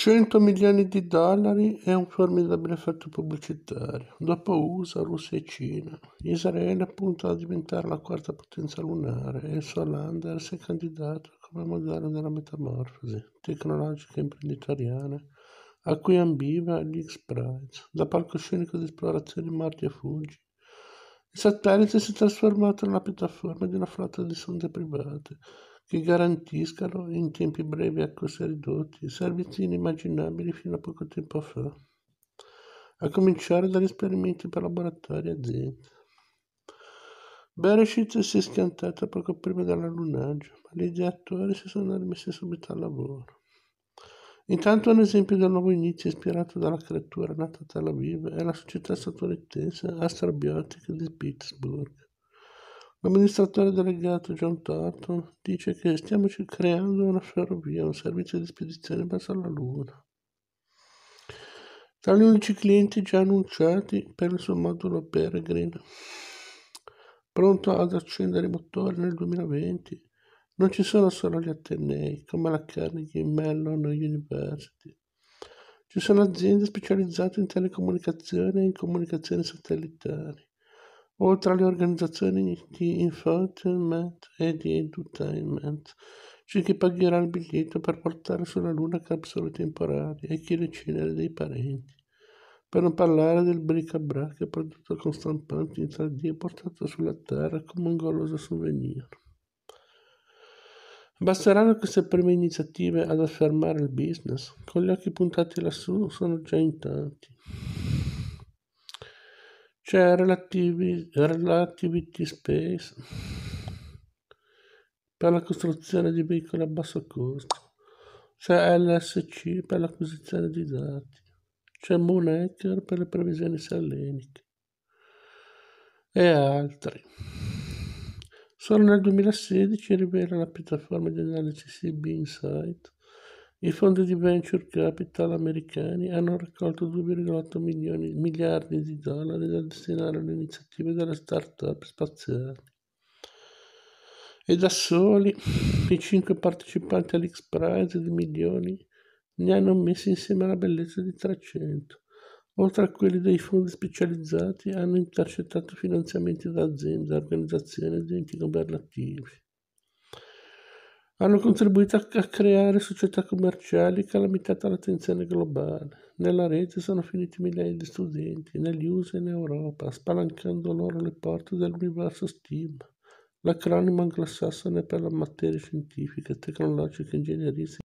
100 milioni di dollari è un formidabile effetto pubblicitario. Dopo USA, Russia e Cina, Israele punta a diventare la quarta potenza lunare e il suo lander si è candidato come modello della metamorfosi tecnologica e imprenditoriale a cui ambiva l'X-Prize, da palcoscenico di esplorazioni morti e fuggi. Il satellite si è trasformato nella piattaforma di una flotta di sonde private che garantiscano, in tempi brevi a costi ridotti, servizi inimmaginabili fino a poco tempo fa, a cominciare dagli esperimenti per laboratori e aziende. Bereshit si è schiantata poco prima dell'allunaggio, ma gli ideatori si sono rimessi subito al lavoro. Intanto un esempio del nuovo inizio ispirato dalla creatura nata a Tel Aviv è la società statunitense Astrobiotic di Pittsburgh L'amministratore delegato John Thornton dice che stiamo creando una ferrovia, un servizio di spedizione verso la Luna. Tra gli unici clienti già annunciati per il suo modulo Peregrine, pronto ad accendere i motori nel 2020, non ci sono solo gli Atenei, come la Carnegie Mellon University. Ci sono aziende specializzate in telecomunicazioni e in comunicazioni satellitari oltre alle organizzazioni di infotainment e di edutainment. C'è chi pagherà il biglietto per portare sulla Luna capsule temporanee e chi le ceneri dei parenti. Per non parlare del bric-a-brac prodotto con stampanti in 3D e portato sulla Terra come un goloso souvenir. Basteranno queste prime iniziative ad affermare il business? Con gli occhi puntati lassù sono già in tanti. C'è Relativity, Relativity Space per la costruzione di veicoli a basso costo. C'è LSC per l'acquisizione di dati. C'è Moonhacker per le previsioni seleniche e altri. Solo nel 2016 rivela la piattaforma di analisi CB Insight i fondi di venture capital americani hanno raccolto 2,8 miliardi di dollari da destinare alle iniziative delle start-up spaziali. E da soli i cinque partecipanti all'X Prize di milioni ne hanno messi insieme alla bellezza di 300. Oltre a quelli dei fondi specializzati, hanno intercettato finanziamenti da aziende, organizzazioni ed enti governativi hanno contribuito a creare società commerciali calamitata l'attenzione globale. Nella rete sono finiti migliaia di studenti, negli USA e in Europa, spalancando loro le porte dell'universo STEAM, l'acronimo anglosassone per le materie scientifiche, tecnologiche, ingegneristiche